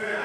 Yeah.